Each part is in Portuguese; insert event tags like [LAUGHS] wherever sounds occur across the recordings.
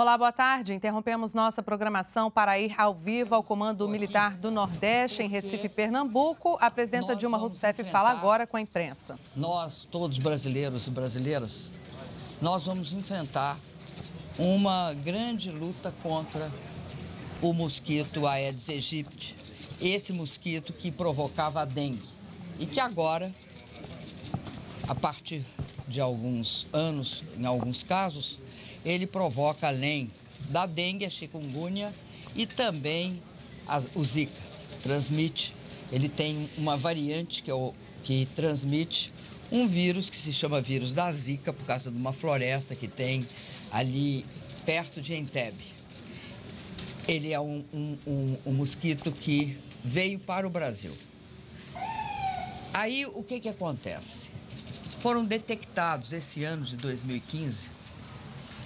Olá, boa tarde. Interrompemos nossa programação para ir ao vivo ao Comando Militar do Nordeste, em Recife, Pernambuco. A presidenta Dilma Rousseff fala agora com a imprensa. Nós, todos brasileiros e brasileiras, nós vamos enfrentar uma grande luta contra o mosquito Aedes aegypti, esse mosquito que provocava a dengue e que agora, a partir de alguns anos, em alguns casos, ele provoca, além da dengue, a chikungunya e também a, o Zika. Transmite, ele tem uma variante que, é o, que transmite um vírus que se chama vírus da Zika, por causa de uma floresta que tem ali perto de Entebbe. Ele é um, um, um, um mosquito que veio para o Brasil. Aí o que, que acontece? Foram detectados esse ano de 2015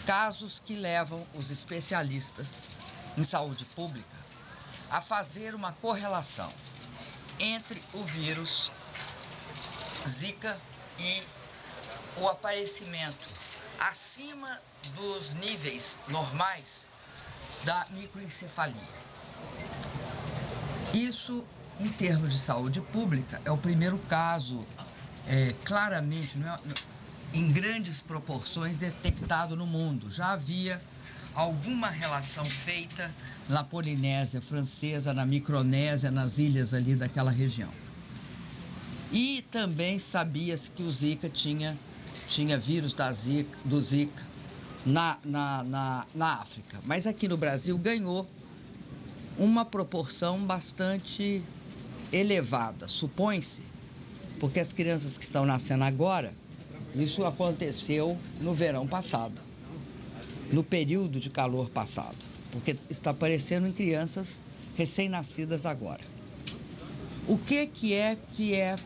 casos que levam os especialistas em saúde pública a fazer uma correlação entre o vírus Zika e o aparecimento acima dos níveis normais da microencefalia. Isso, em termos de saúde pública, é o primeiro caso é, claramente, não é, em grandes proporções detectado no mundo. Já havia alguma relação feita na Polinésia Francesa, na Micronésia, nas ilhas ali daquela região. E também sabia-se que o Zika tinha, tinha vírus da Zika, do Zika na, na, na, na África. Mas aqui no Brasil ganhou uma proporção bastante elevada. Supõe-se, porque as crianças que estão nascendo agora isso aconteceu no verão passado, no período de calor passado, porque está aparecendo em crianças recém-nascidas agora. O que, que é que é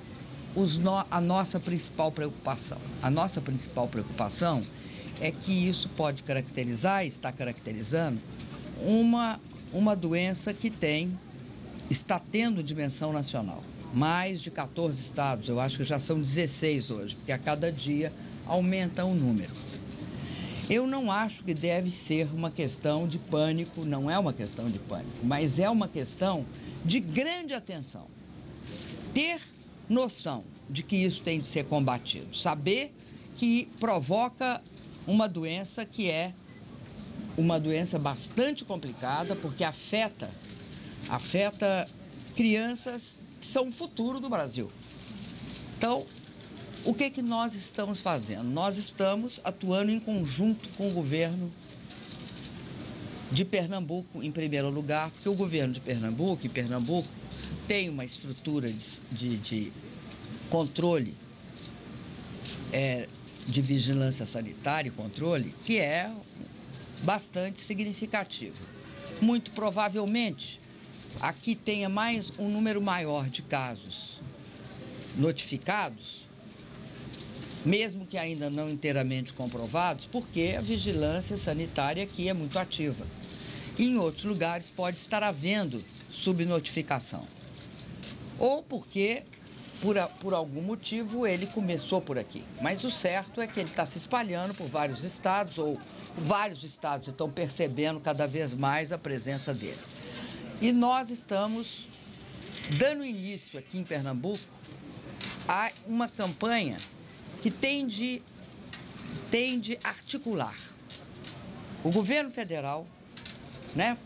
no, a nossa principal preocupação? A nossa principal preocupação é que isso pode caracterizar, está caracterizando, uma, uma doença que tem, está tendo dimensão nacional mais de 14 estados, eu acho que já são 16 hoje, porque a cada dia aumenta o número. Eu não acho que deve ser uma questão de pânico, não é uma questão de pânico, mas é uma questão de grande atenção. Ter noção de que isso tem de ser combatido, saber que provoca uma doença que é uma doença bastante complicada, porque afeta afeta crianças que são o futuro do Brasil. Então, o que, que nós estamos fazendo? Nós estamos atuando em conjunto com o governo de Pernambuco, em primeiro lugar, porque o governo de Pernambuco e Pernambuco tem uma estrutura de, de, de controle, é, de vigilância sanitária e controle, que é bastante significativo. Muito provavelmente, aqui tenha mais um número maior de casos notificados, mesmo que ainda não inteiramente comprovados, porque a vigilância sanitária aqui é muito ativa. E em outros lugares pode estar havendo subnotificação. Ou porque, por, por algum motivo, ele começou por aqui. Mas o certo é que ele está se espalhando por vários estados, ou vários estados estão percebendo cada vez mais a presença dele. E nós estamos dando início aqui em Pernambuco a uma campanha que tem de, tem de articular o governo federal, né,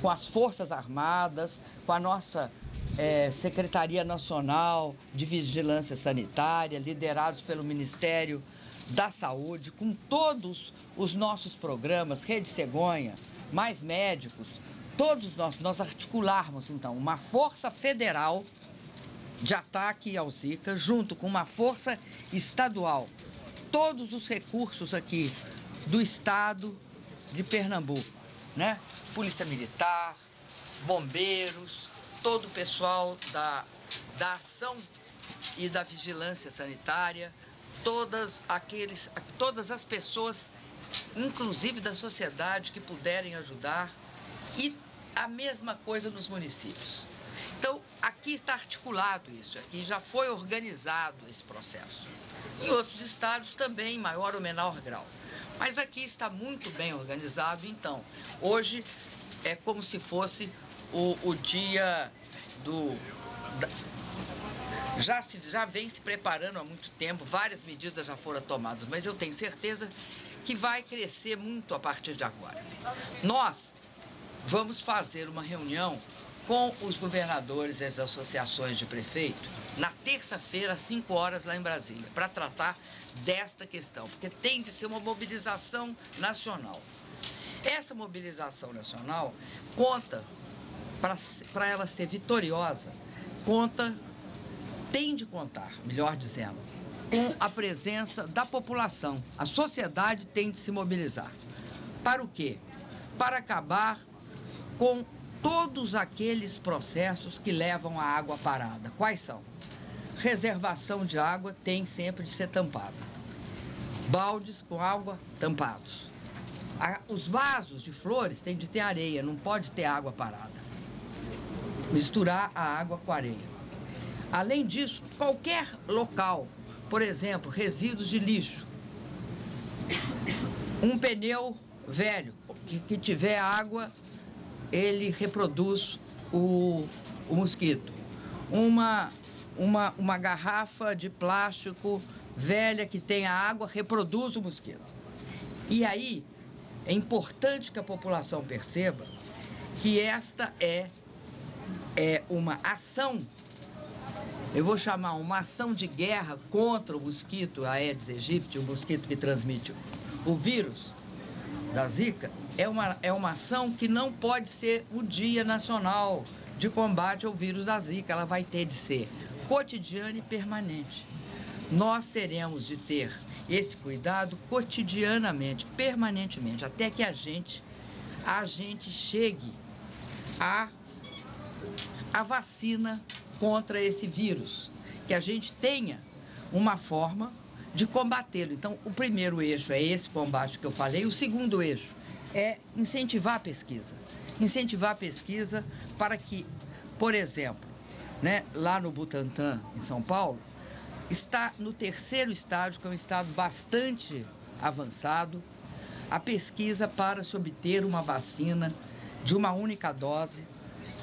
com as Forças Armadas, com a nossa é, Secretaria Nacional de Vigilância Sanitária, liderados pelo Ministério da Saúde, com todos os nossos programas, Rede Cegonha, mais médicos, todos nós, nós articularmos, então, uma força federal de ataque ao Zika, junto com uma força estadual, todos os recursos aqui do estado de Pernambuco, né? Polícia Militar, bombeiros, todo o pessoal da, da ação e da vigilância sanitária, todas aqueles, todas as pessoas, inclusive da sociedade, que puderem ajudar e a mesma coisa nos municípios. Então, aqui está articulado isso, aqui já foi organizado esse processo. Em outros estados também, em maior ou menor grau. Mas aqui está muito bem organizado, então. Hoje é como se fosse o, o dia do. Da, já, se, já vem se preparando há muito tempo, várias medidas já foram tomadas, mas eu tenho certeza que vai crescer muito a partir de agora. Nós vamos fazer uma reunião com os governadores e as associações de prefeito na terça-feira, às 5 horas, lá em Brasília, para tratar desta questão, porque tem de ser uma mobilização nacional. Essa mobilização nacional conta, para ela ser vitoriosa, conta, tem de contar, melhor dizendo, com a presença da população. A sociedade tem de se mobilizar. Para o quê? Para acabar com todos aqueles processos que levam a água parada. Quais são? Reservação de água tem sempre de ser tampada. Baldes com água tampados. Os vasos de flores têm de ter areia, não pode ter água parada. Misturar a água com a areia. Além disso, qualquer local, por exemplo, resíduos de lixo, um pneu velho que, que tiver água ele reproduz o, o mosquito. Uma, uma, uma garrafa de plástico velha que tenha água reproduz o mosquito. E aí é importante que a população perceba que esta é, é uma ação, eu vou chamar uma ação de guerra contra o mosquito Aedes aegypti, o mosquito que transmite o vírus da Zika, é uma, é uma ação que não pode ser o Dia Nacional de Combate ao Vírus da Zika. Ela vai ter de ser cotidiana e permanente. Nós teremos de ter esse cuidado cotidianamente, permanentemente, até que a gente, a gente chegue a, a vacina contra esse vírus, que a gente tenha uma forma de combatê-lo. Então, o primeiro eixo é esse combate que eu falei, o segundo eixo é incentivar a pesquisa. Incentivar a pesquisa para que, por exemplo, né, lá no Butantã, em São Paulo, está no terceiro estágio, que é um estado bastante avançado, a pesquisa para se obter uma vacina de uma única dose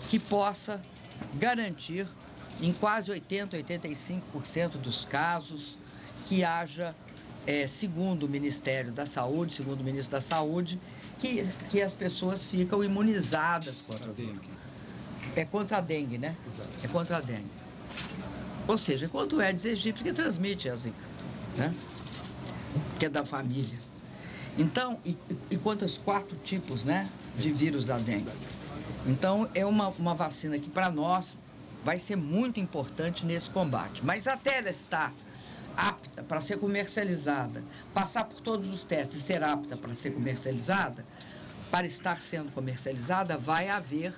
que possa garantir, em quase 80, 85% dos casos, que haja, é, segundo o Ministério da Saúde, segundo o ministro da Saúde, que, que as pessoas ficam imunizadas contra a dengue. É contra a dengue, né? Exato. É contra a dengue. Ou seja, quanto é de Egito que transmite a zika, né? Que é da família. Então, e, e quantos quatro tipos, né, de vírus da dengue. Então, é uma, uma vacina que, para nós, vai ser muito importante nesse combate. Mas até ela estar apta para ser comercializada, passar por todos os testes e ser apta para ser comercializada, para estar sendo comercializada, vai haver,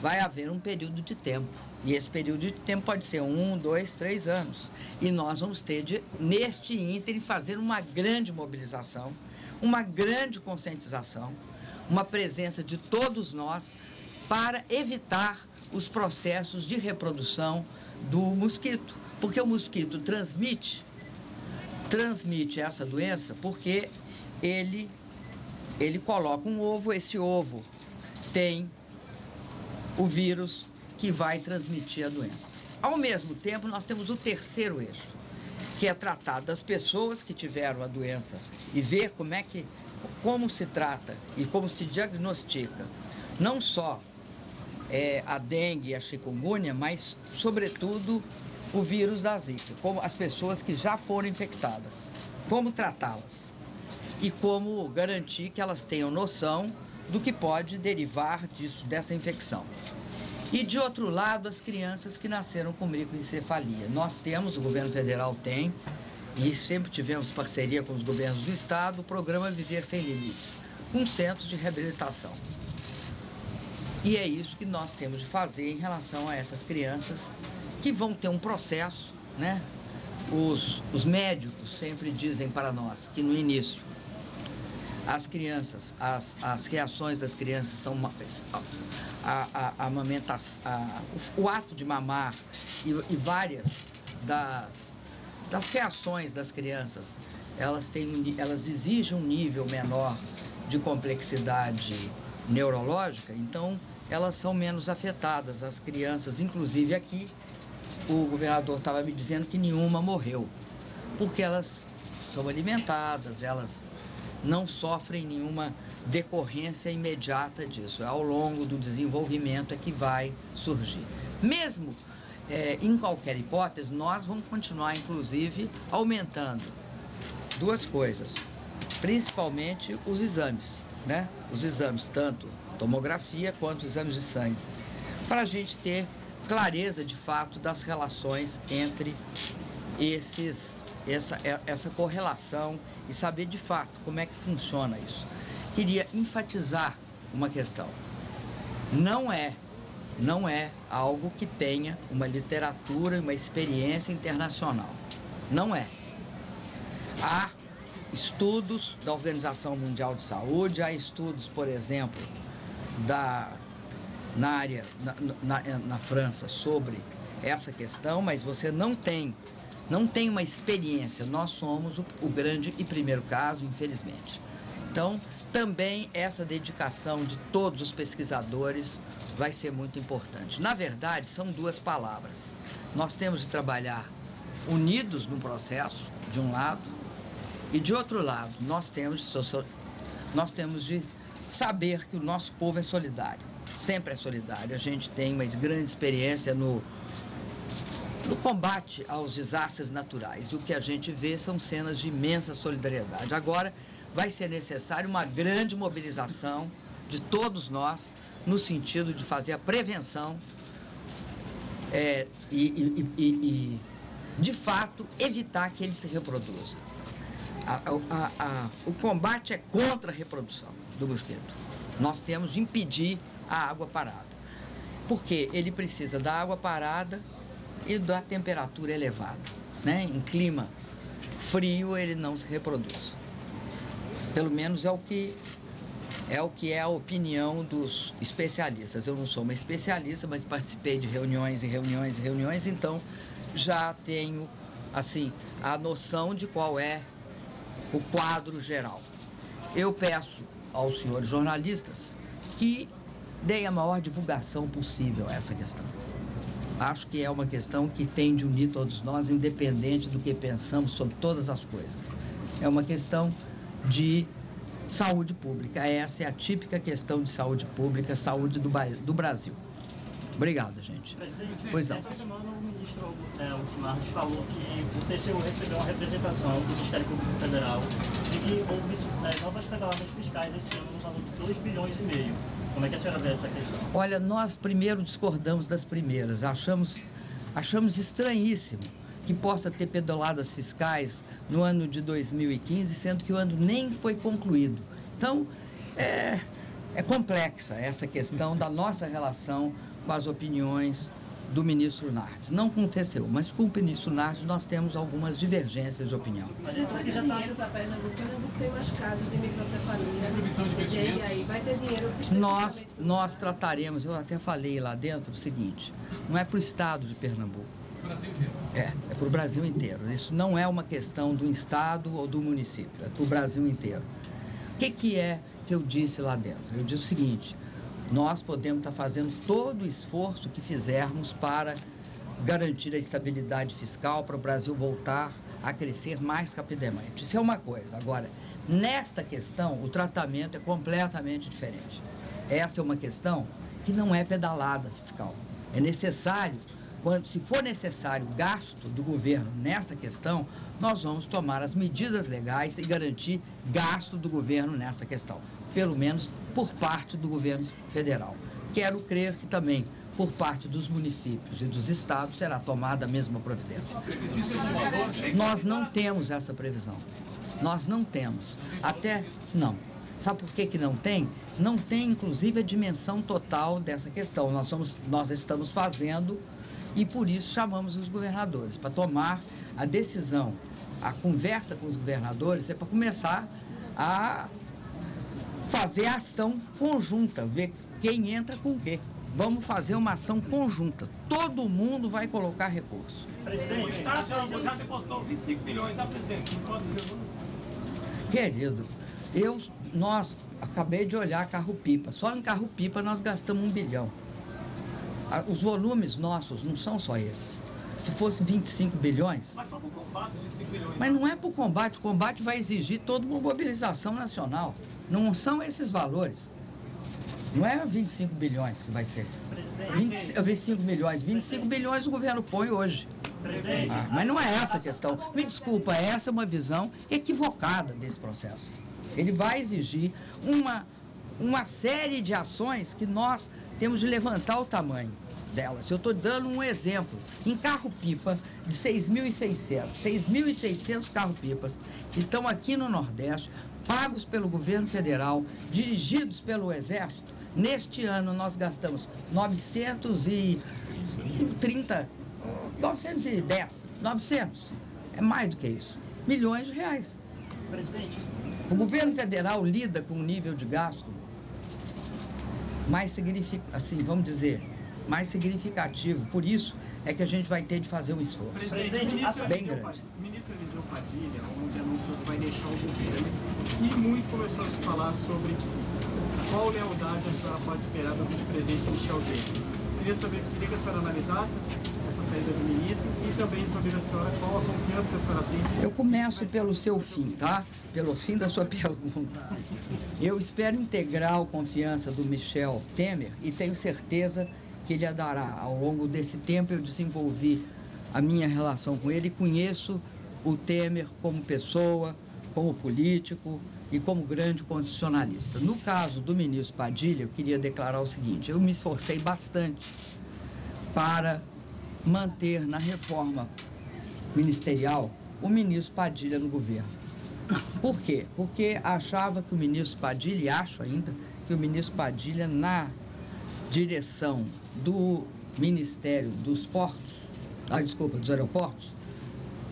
vai haver um período de tempo. E esse período de tempo pode ser um, dois, três anos. E nós vamos ter, de, neste ínterim, fazer uma grande mobilização, uma grande conscientização, uma presença de todos nós para evitar os processos de reprodução do mosquito porque o mosquito transmite, transmite essa doença porque ele, ele coloca um ovo, esse ovo tem o vírus que vai transmitir a doença. Ao mesmo tempo, nós temos o terceiro eixo, que é tratar das pessoas que tiveram a doença e ver como é que, como se trata e como se diagnostica, não só é, a dengue e a chikungunya, mas, sobretudo, o vírus da Zika, como as pessoas que já foram infectadas, como tratá-las e como garantir que elas tenham noção do que pode derivar disso, dessa infecção. E de outro lado, as crianças que nasceram com microencefalia. Nós temos, o governo federal tem, e sempre tivemos parceria com os governos do estado, o programa Viver Sem Limites, um centro de reabilitação. E é isso que nós temos de fazer em relação a essas crianças que vão ter um processo, né? Os, os médicos sempre dizem para nós que no início as crianças, as, as reações das crianças são a, a, a amamentação, a, o, o, ato de mamar e, e várias das, das reações das crianças, elas, têm, elas exigem um nível menor de complexidade neurológica, então elas são menos afetadas, as crianças, inclusive aqui, o governador estava me dizendo que nenhuma morreu, porque elas são alimentadas, elas não sofrem nenhuma decorrência imediata disso. Ao longo do desenvolvimento é que vai surgir. Mesmo é, em qualquer hipótese, nós vamos continuar, inclusive, aumentando duas coisas, principalmente os exames, né? Os exames, tanto tomografia quanto exames de sangue, para a gente ter clareza de fato das relações entre esses essa, é, essa correlação e saber de fato como é que funciona isso. Queria enfatizar uma questão. Não é, não é algo que tenha uma literatura uma experiência internacional. Não é. Há estudos da Organização Mundial de Saúde, há estudos, por exemplo, da, na área, na, na, na França, sobre essa questão, mas você não tem não tem uma experiência. Nós somos o, o grande e primeiro caso, infelizmente. Então, também essa dedicação de todos os pesquisadores vai ser muito importante. Na verdade, são duas palavras. Nós temos de trabalhar unidos no processo, de um lado, e de outro lado, nós temos de, nós temos de saber que o nosso povo é solidário. Sempre é solidário. A gente tem uma grande experiência no no combate aos desastres naturais, o que a gente vê são cenas de imensa solidariedade. Agora, vai ser necessário uma grande mobilização de todos nós no sentido de fazer a prevenção é, e, e, e, e, de fato, evitar que ele se reproduza. A, a, a, o combate é contra a reprodução do mosquito. Nós temos de impedir a água parada. Porque ele precisa da água parada e da temperatura elevada. Né? Em clima frio ele não se reproduz. Pelo menos é o que é o que é a opinião dos especialistas. Eu não sou uma especialista, mas participei de reuniões e reuniões e reuniões, então já tenho assim a noção de qual é o quadro geral. Eu peço aos senhores jornalistas que deem a maior divulgação possível a essa questão acho que é uma questão que tem de unir todos nós, independente do que pensamos sobre todas as coisas. É uma questão de saúde pública. Essa é a típica questão de saúde pública, saúde do, do Brasil. Obrigado, gente. Presidente, pois não. essa semana o ministro é, falou que o TCU recebeu uma representação do Ministério Público Federal de que houve é, novas pedaladas fiscais esse ano no valor de 2 bilhões e meio. Como é que a senhora vê essa questão? Olha, nós primeiro discordamos das primeiras. Achamos, achamos estranhíssimo que possa ter pedaladas fiscais no ano de 2015, sendo que o ano nem foi concluído. Então, é, é complexa essa questão da nossa relação com as opiniões do ministro Nardes. Não TCU, mas com o ministro Nardes nós temos algumas divergências de opinião. Mas vai ter dinheiro para Pernambuco. Pernambuco tem mais casos de microcefalia. E aí vai ter dinheiro Nós, nós trataremos, eu até falei lá dentro o seguinte, não é para o estado de Pernambuco. Brasil inteiro. É, é para o Brasil inteiro. Isso não é uma questão do estado ou do município, é para o Brasil inteiro. O que, que é que eu disse lá dentro? Eu disse o seguinte, nós podemos estar fazendo todo o esforço que fizermos para garantir a estabilidade fiscal para o Brasil voltar a crescer mais rapidamente. Isso é uma coisa. Agora, nesta questão, o tratamento é completamente diferente. Essa é uma questão que não é pedalada fiscal. É necessário, quando se for necessário gasto do governo nessa questão, nós vamos tomar as medidas legais e garantir gasto do governo nessa questão pelo menos por parte do governo federal. Quero crer que também por parte dos municípios e dos estados será tomada a mesma providência. Nós não temos essa previsão. Nós não temos. Até não. Sabe por que, que não tem? Não tem, inclusive, a dimensão total dessa questão. Nós, somos, nós estamos fazendo e por isso chamamos os governadores para tomar a decisão. A conversa com os governadores é para começar a fazer ação conjunta, ver quem entra com o quê. Vamos fazer uma ação conjunta. Todo mundo vai colocar recurso. Presidente, o Estado já depositou 25 milhões à presidência. Querido, eu, nós, acabei de olhar carro-pipa. Só em carro-pipa nós gastamos um bilhão. Os volumes nossos não são só esses. Se fosse 25 bilhões. Mas só para o combate, 25 bilhões. Mas não é para o combate. O combate vai exigir toda uma mobilização nacional. Não são esses valores. Não é 25 bilhões que vai ser. 20, 25 milhões. 25 bilhões o governo põe hoje. Ah, mas não é essa a questão. Me desculpa, essa é uma visão equivocada desse processo. Ele vai exigir uma, uma série de ações que nós temos de levantar o tamanho delas. Eu estou dando um exemplo. Em carro-pipa de 6.600, 6.600 carro-pipas que estão aqui no Nordeste, pagos pelo governo federal, dirigidos pelo Exército, neste ano nós gastamos 930, 910, 900, é mais do que isso, milhões de reais. Presidente. O governo federal lida com um nível de gasto mais significativo, assim, vamos dizer, mais significativo. Por isso é que a gente vai ter de fazer um esforço Presidente, bem grande. O ministro Eliseu Padilha ontem anunciou que vai deixar o governo e muito começou a se falar sobre qual lealdade a senhora pode esperar do vice-presidente Michel Temer. Queria saber, queria que a senhora analisasse essa saída do ministro e também saber a senhora qual a confiança que a senhora tem. Eu começo pelo seu fim, tá? Pelo fim da sua [LAUGHS] pergunta. Eu espero integrar a confiança do Michel Temer e tenho certeza que ele a dará. Ao longo desse tempo eu desenvolvi a minha relação com ele conheço o Temer como pessoa, como político e como grande constitucionalista. No caso do ministro Padilha, eu queria declarar o seguinte: eu me esforcei bastante para manter na reforma ministerial o ministro Padilha no governo. Por quê? Porque achava que o ministro Padilha, e acho ainda, que o ministro Padilha, na direção do Ministério dos Portos, ah, desculpa, dos aeroportos,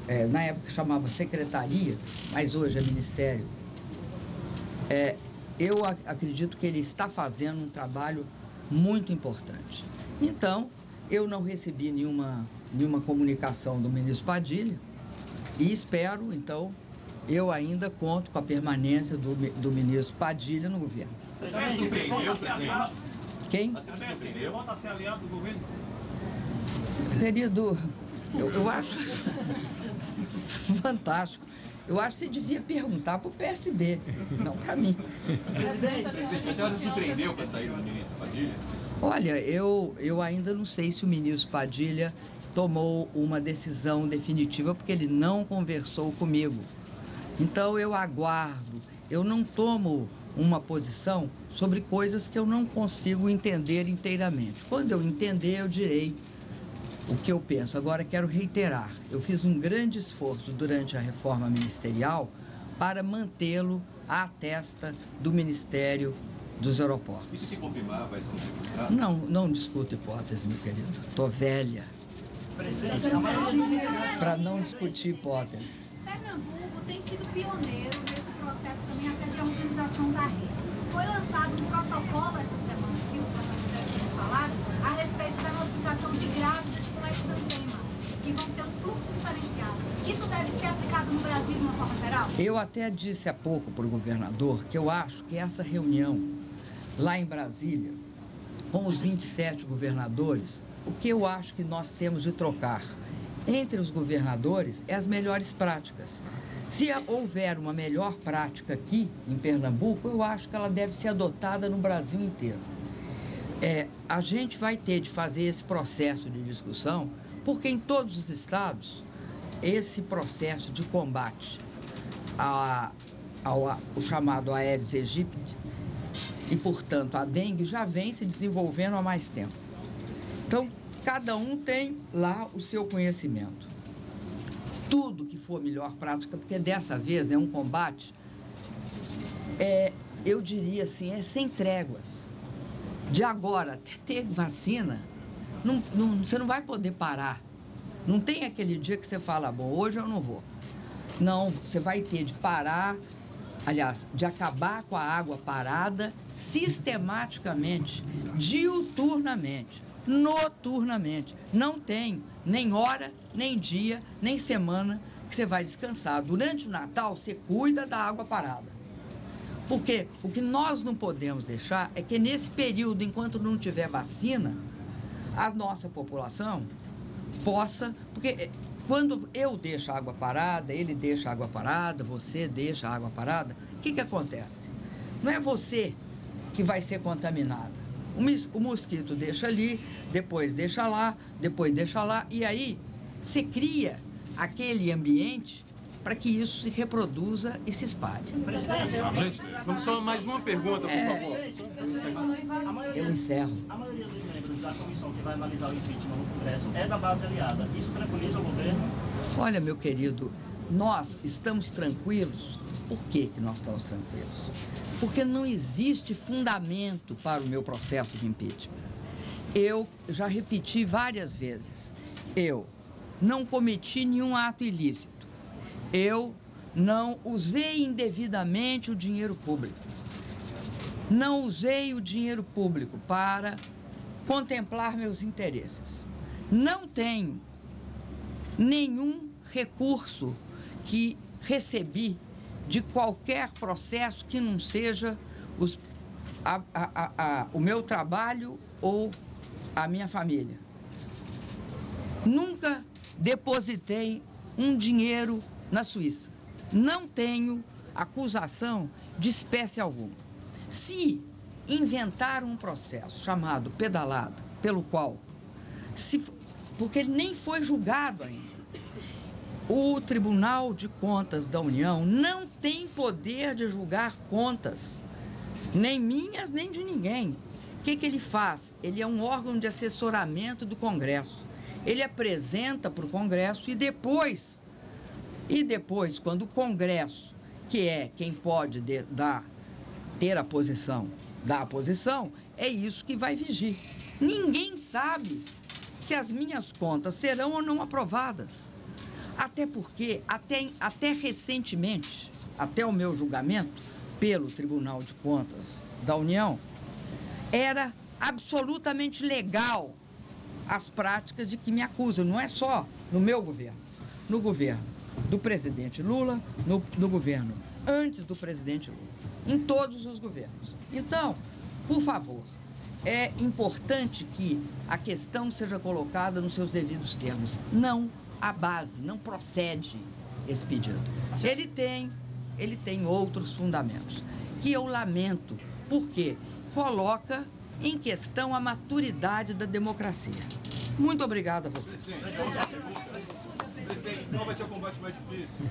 é, na época chamava Secretaria, mas hoje é Ministério, é, eu ac acredito que ele está fazendo um trabalho muito importante. Então, eu não recebi nenhuma, nenhuma comunicação do ministro Padilha e espero, então, eu ainda conto com a permanência do, do ministro Padilha no governo. Volta a ser aliado do governo? Querido, eu, eu acho [LAUGHS] fantástico. Eu acho que você devia perguntar para o PSB, não para mim. Presidente, a senhora se surpreendeu com a saída do ministro Padilha? Olha, eu, eu ainda não sei se o ministro Padilha tomou uma decisão definitiva, porque ele não conversou comigo. Então eu aguardo, eu não tomo uma posição sobre coisas que eu não consigo entender inteiramente. Quando eu entender, eu direi o que eu penso. Agora, quero reiterar: eu fiz um grande esforço durante a reforma ministerial para mantê-lo à testa do Ministério dos Aeroportos. E se se confirmar, vai ser Não, não discuto hipótese, meu querido. Estou velha. Para não discutir hipótese. Pernambuco tem sido pioneiro até de organização da rede. Foi lançado um protocolo essa semana, que o professor tinha falado, a respeito da notificação de grávidas com exantema, que vão ter um fluxo diferenciado. Isso deve ser aplicado no Brasil de uma forma geral? Eu até disse há pouco para o governador que eu acho que essa reunião lá em Brasília, com os 27 governadores, o que eu acho que nós temos de trocar entre os governadores é as melhores práticas. Se houver uma melhor prática aqui em Pernambuco, eu acho que ela deve ser adotada no Brasil inteiro. É, a gente vai ter de fazer esse processo de discussão, porque em todos os estados, esse processo de combate a, ao, ao chamado Aedes aegypti e, portanto, a dengue já vem se desenvolvendo há mais tempo. Então, cada um tem lá o seu conhecimento. Tudo que for melhor prática, porque dessa vez é um combate, é, eu diria assim, é sem tréguas. De agora até ter vacina, não, não, você não vai poder parar. Não tem aquele dia que você fala, bom, hoje eu não vou. Não, você vai ter de parar aliás, de acabar com a água parada sistematicamente, diuturnamente, noturnamente. Não tem nem hora, nem dia, nem semana que você vai descansar. Durante o Natal, você cuida da água parada. Porque o que nós não podemos deixar é que nesse período, enquanto não tiver vacina, a nossa população possa. Porque eh, quando eu deixo a água parada, ele deixa a água parada, você deixa a água parada, o que, que acontece? Não é você que vai ser contaminada. O mosquito deixa ali, depois deixa lá, depois deixa lá, e aí você cria aquele ambiente para que isso se reproduza e se espalhe. Gente, vamos só mais uma pergunta, por é, favor. Eu encerro. A maioria dos membros da comissão que vai analisar o impeachment no Congresso é da base aliada. Isso tranquiliza o governo? Olha, meu querido, nós estamos tranquilos. Por que, que nós estamos tranquilos? Porque não existe fundamento para o meu processo de impeachment. Eu já repeti várias vezes. Eu não cometi nenhum ato ilícito eu não usei indevidamente o dinheiro público. Não usei o dinheiro público para contemplar meus interesses. Não tenho nenhum recurso que recebi de qualquer processo que não seja os, a, a, a, o meu trabalho ou a minha família. Nunca depositei um dinheiro na Suíça. Não tenho acusação de espécie alguma. Se inventar um processo chamado pedalada, pelo qual, se, porque ele nem foi julgado ainda, o Tribunal de Contas da União não tem poder de julgar contas, nem minhas, nem de ninguém. O que, que ele faz? Ele é um órgão de assessoramento do Congresso. Ele apresenta para o Congresso e depois e depois, quando o Congresso, que é quem pode de, dar, ter a posição, dar a posição, é isso que vai vigir. Ninguém sabe se as minhas contas serão ou não aprovadas. Até porque, até, até recentemente, até o meu julgamento pelo Tribunal de Contas da União, era absolutamente legal as práticas de que me acusam. Não é só no meu governo, no governo do presidente Lula no, no governo, antes do presidente Lula, em todos os governos. Então, por favor, é importante que a questão seja colocada nos seus devidos termos. Não a base, não procede esse pedido. Ele tem, ele tem outros fundamentos, que eu lamento, porque coloca em questão a maturidade da democracia. Muito obrigada a vocês. Presidente, qual vai ser o combate mais difícil?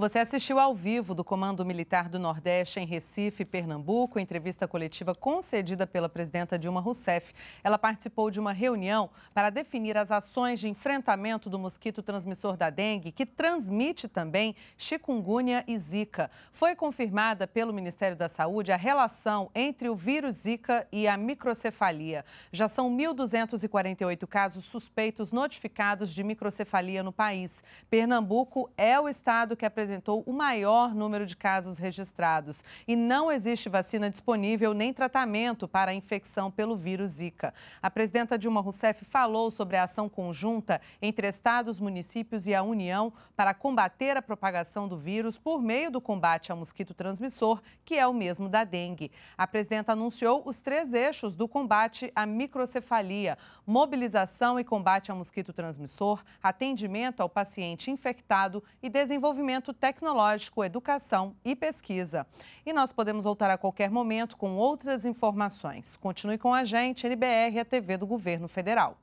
Você assistiu ao vivo do Comando Militar do Nordeste em Recife, Pernambuco, entrevista coletiva concedida pela presidenta Dilma Rousseff. Ela participou de uma reunião para definir as ações de enfrentamento do mosquito transmissor da dengue, que transmite também chikungunya e zika. Foi confirmada pelo Ministério da Saúde a relação entre o vírus zika e a microcefalia. Já são 1.248 casos suspeitos notificados de microcefalia no país. Pernambuco é o estado que apresenta apresentou o maior número de casos registrados e não existe vacina disponível nem tratamento para a infecção pelo vírus Zika. A presidenta Dilma Rousseff falou sobre a ação conjunta entre estados, municípios e a União para combater a propagação do vírus por meio do combate ao mosquito transmissor, que é o mesmo da dengue. A presidenta anunciou os três eixos do combate à microcefalia: mobilização e combate ao mosquito transmissor, atendimento ao paciente infectado e desenvolvimento tecnológico, educação e pesquisa. E nós podemos voltar a qualquer momento com outras informações. Continue com a gente, NBR, a TV do Governo Federal.